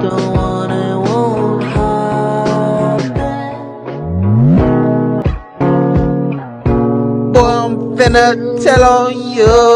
Don't I'm finna tell on you.